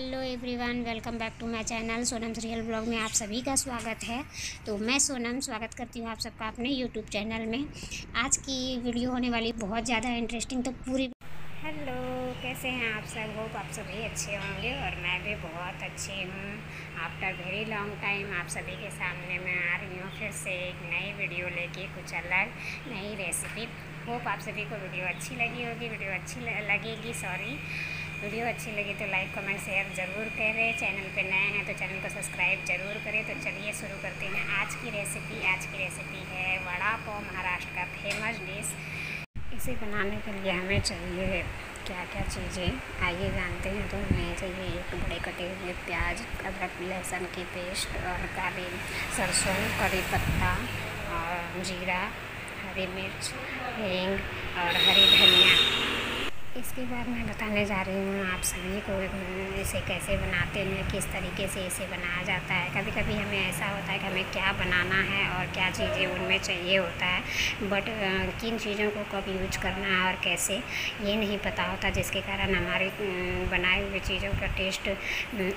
Hello everyone welcome back to my channel Sonam serial vlog में आप सभी का स्वागत है। तो मैं सोनम स्वागत करती हूँ आप सबका अपने यूट्यूब चैनल में। आज की वीडियो होने वाली बहुत ज़्यादा इंटरेस्टिंग तो पूरी हेलो कैसे हैं आप सब? होप आप सभी अच्छे होंगे और मैं भी बहुत अच्छी हूँ। आफ्टर वेरी लॉन्ग टाइम आप सभी के सामने मैं आ रही हूँ फिर से एक नई वीडियो लेके, कुछ अलग नई रेसिपी होप आप सभी को वीडियो अच्छी लगी होगी वीडियो अच्छी लगेगी सॉरी वीडियो अच्छी लगी तो लाइक, कमेंट, शेयर ज़रूर करें। चैनल पे नए हैं तो चैनल को सब्सक्राइब ज़रूर करें। तो चलिए शुरू करते हैं आज की रेसिपी आज की रेसिपी है वड़ा पाव महाराष्ट्र का फ़ेमस डिश इसे बनाने के लिए हमें चाहिए क्या क्या चीज़ें? आइए जानते हैं तो हमें चाहिए एक बड़े कटे हुए प्याज, अदरक, लहसुन की पेस्ट और काली सरसों, करी पत्ता और जीरा, हरी मिर्च, हींग और हरी धनिया। इसके बाद मैं बताने जा रही हूँ आप सभी को इसे कैसे बनाते हैं, किस तरीके से इसे बनाया जाता है। कभी कभी हमें ऐसा होता है कि हमें क्या बनाना है और क्या चीज़ें उनमें चाहिए होता है, बट किन चीज़ों को कब यूज़ करना है और कैसे, ये नहीं पता होता, जिसके कारण हमारे बनाए हुए चीज़ों का टेस्ट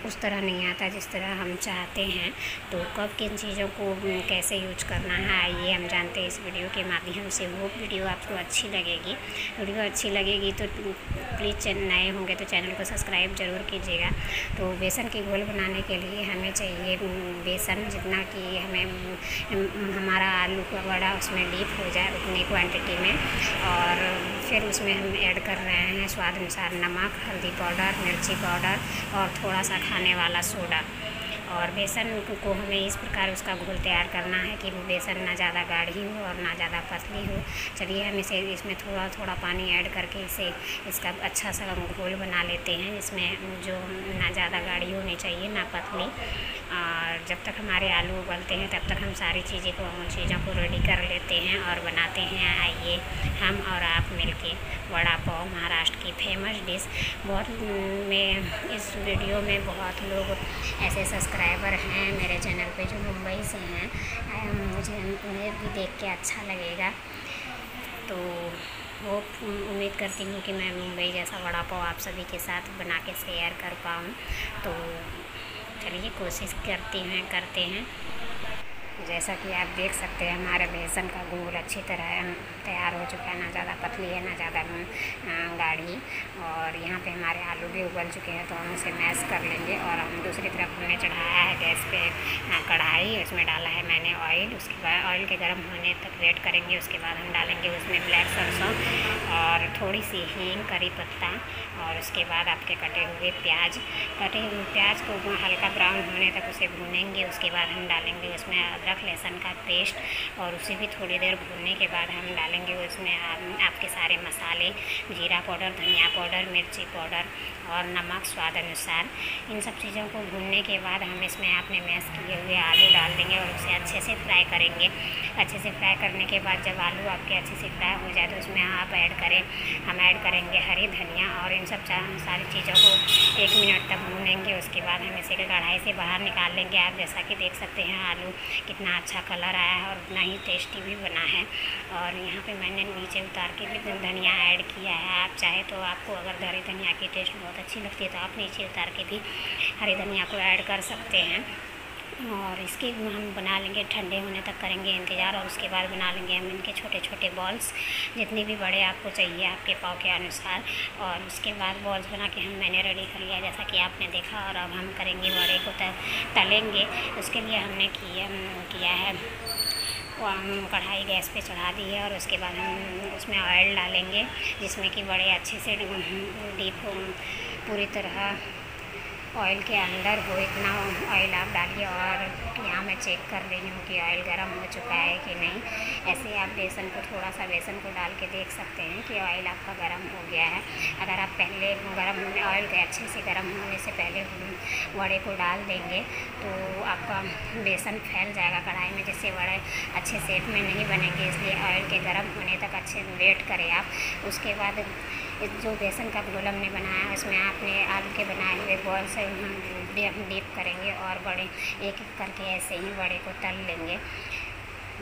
उस तरह नहीं आता जिस तरह हम चाहते हैं। तो कब किन चीज़ों को कैसे यूज़ करना है, ये हम जानते हैं इस वीडियो के माध्यम से। वो वीडियो आपको अच्छी लगेगी। वीडियो अच्छी लगेगी तो प्लीज़ नए होंगे तो चैनल को सब्सक्राइब ज़रूर कीजिएगा। तो बेसन की घोल बनाने के लिए हमें चाहिए बेसन जितना कि हमें, हमारा आलू का बड़ा उसमें डीप हो जाए उतनी क्वांटिटी में और फिर उसमें हम ऐड कर रहे हैं स्वाद अनुसार नमक, हल्दी पाउडर, मिर्ची पाउडर और थोड़ा सा खाने वाला सोडा। और बेसन को हमें इस प्रकार उसका घोल तैयार करना है कि वो बेसन ना ज़्यादा गाढ़ी हो और ना ज़्यादा पतली हो। चलिए हम इसे इसमें थोड़ा थोड़ा पानी ऐड करके इसे, इसका अच्छा सा घोल बना लेते हैं। इसमें जो ना ज़्यादा गाढ़ी होनी चाहिए, ना पतली। और जब तक हमारे आलू उबलते हैं, तब तक हम सारी चीज़ें को, चीज़ों को रेडी कर लेते हैं और बनाते हैं। आइए हम और आप मिलके वड़ा पाव, महाराष्ट्र की फ़ेमस डिश बहुत, में इस वीडियो में बहुत लोग ऐसे सब्सक्राइबर हैं मेरे चैनल पे जो मुंबई से हैं मुझे उन्हें भी देख के अच्छा लगेगा। तो वो उम्मीद करती हूँ कि मैं मुंबई जैसा वड़ा पाव आप सभी के साथ बना के शेयर कर पाऊँ। तो चलिए कोशिश करती हैं, करते हैं। जैसा कि आप देख सकते हैं, हमारे बेसन का घोल अच्छी तरह तैयार हो चुका है। ना ज़्यादा पतली है, ना ज़्यादा गाढ़ी। और यहाँ पे हमारे आलू भी उबल चुके हैं तो हम उसे मैश कर लेंगे। और हम दूसरी तरफ़ हमने चढ़ाया है गैस पे कढ़ाई। उसमें डाला है मैंने ऑयल। उसके बाद, ऑयल के गर्म होने तक वेट करेंगे। उसके बाद हम डालेंगे उसमें ब्लैक सरसों। और थोड़ी सी हींग करी पत्ता और उसके बाद आपके कटे हुए प्याज। कटे हुए प्याज को हल्का ब्राउन होने तक उसे भूनेंगे उसके बाद हम डालेंगे उसमें अदरक लहसुन का पेस्ट और उसे भी थोड़ी देर भूनने के बाद हम डालेंगे उसमें आप, आपके सारे मसाले जीरा पाउडर धनिया पाउडर मिर्ची पाउडर और नमक स्वाद अनुसार। इन सब चीज़ों को भूनने के बाद हम इसमें आपने मैश किए हुए आलू डाल देंगे और अच्छे से फ्राई करेंगे। अच्छे से फ्राई करने के बाद जब आलू आपके अच्छे से फ्राई हो जाए तो उसमें आप ऐड करें। हम ऐड करेंगे हरी धनिया और इन सब सारी चीज़ों को एक मिनट तक भूनेंगे। उसके बाद हम इसे कढ़ाई से बाहर निकाल लेंगे। आप जैसा कि देख सकते हैं आलू कितना अच्छा कलर आया है और उतना ही टेस्टी भी बना है। और यहाँ पे मैंने नीचे उतार के भी धनिया ऐड किया है। आप चाहे तो आपको अगर हरी धनिया की टेस्ट बहुत अच्छी लगती है तो आप नीचे उतार के भी हरी धनिया को ऐड कर सकते हैं। और इसके हम बना लेंगे, ठंडे होने तक करेंगे इंतज़ार और उसके बाद बना लेंगे हम इनके छोटे छोटे बॉल्स जितने भी बड़े आपको चाहिए आपके पाव के अनुसार। और उसके बाद बॉल्स बना के हम मैंने रेडी कर लिया, जैसा कि आपने देखा और अब हम करेंगे बड़े को तलेंगे। उसके लिए हमने किया किया है कढ़ाई गैस पे चढ़ा दी है और उसके बाद हम उसमें ऑयल डालेंगे, जिसमें कि बड़े अच्छे से डीप, पूरी तरह ऑयल के अंदर हो इतना ऑयल आप डालिए और यहाँ मैं चेक कर रही हूँ कि ऑयल गर्म हो चुका है कि नहीं। ऐसे आप बेसन को थोड़ा सा बेसन को डाल के देख सकते हैं कि ऑयल आपका गर्म हो गया है। अगर आप पहले गर्म होने ऑयल के अच्छे से गर्म होने से पहले वड़े को डाल देंगे तो आपका बेसन फैल जाएगा कढ़ाई में, जिससे वड़े अच्छे सेप में नहीं बनेंगे, इसलिए ऑयल के गर्म होने तक अच्छे वेट करें आप। उसके बाद जो बेसन का घोल हमने बनाया है उसमें आपने आलू के बनाए हुए बॉल से डीप करेंगे और बड़े एक एक करके ऐसे ही बड़े को तल लेंगे।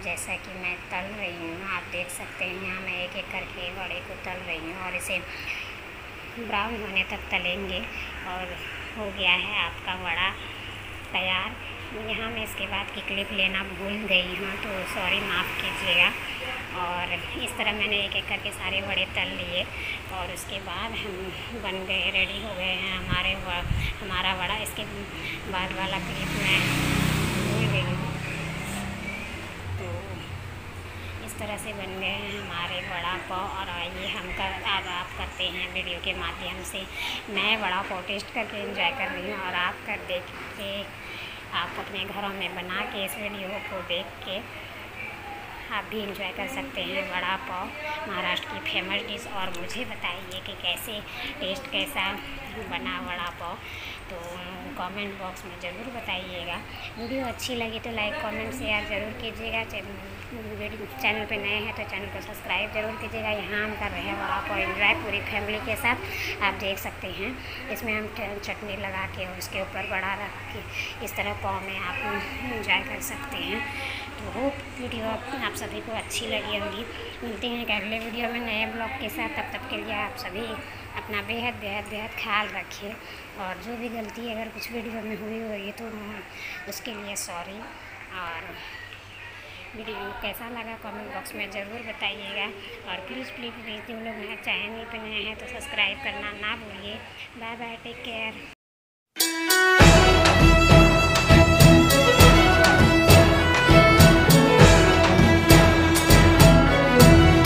जैसा कि मैं तल रही हूँ, आप देख सकते हैं यहाँ मैं एक एक करके बड़े को तल रही हूँ और इसे ब्राउन होने तक तलेंगे और हो गया है आपका वड़ा तैयार। यहाँ मैं इसके बाद की क्लिप लेना भूल गई हूँ तो सॉरी माफ़ कीजिएगा। और इस तरह मैंने एक एक करके सारे बड़े तल लिए और उसके बाद हम बन गए रेडी हो गए हैं हमारे हमारा वड़ा इसके बाद वाला क्लिप मैं भूल गई हूँ। तो इस तरह से बन गए हैं हमारे वड़ा पाव। और आइए हम कर अब आप करते हैं वीडियो के माध्यम से। मैं वड़ा पाव टेस्ट करके एंजॉय कर रही हूँ और आप कर देख के आप अपने घरों में बना के इस वीडियो को देख के आप भी इंजॉय कर सकते हैं। वड़ा पाव, महाराष्ट्र की फ़ेमस डिश और मुझे बताइए कि कैसे टेस्ट कैसा बना वड़ा पाव। तो कमेंट बॉक्स में ज़रूर बताइएगा। वीडियो अच्छी लगी तो लाइक, कमेंट, शेयर ज़रूर कीजिएगा। चैनल पे नए हैं तो चैनल को सब्सक्राइब ज़रूर कीजिएगा। यहाँ हम कर रहे हैं वड़ा पाव इंजॉय पूरी फैमिली के साथ। आप देख सकते हैं। इसमें हम चटनी लगा के और उसके ऊपर बड़ा रख के इस तरह पाव में आप इंजॉय कर सकते हैं। तो होप वीडियो आप सभी को अच्छी लगी होगी। मिलते हैं अगले वीडियो में नए ब्लॉग के साथ। तब तक के लिए आप सभी अपना बेहद बेहद बेहद ख्याल रखिए और जो भी गलती अगर कुछ वीडियो में हुई होगी तो उसके लिए सॉरी और वीडियो कैसा लगा कमेंट बॉक्स में ज़रूर बताइएगा और प्लीज़ प्लीज़ प्लीज़ जो लोग नए चैनल पर नए हैं तो सब्सक्राइब करना ना भूलिए। Bye bye take care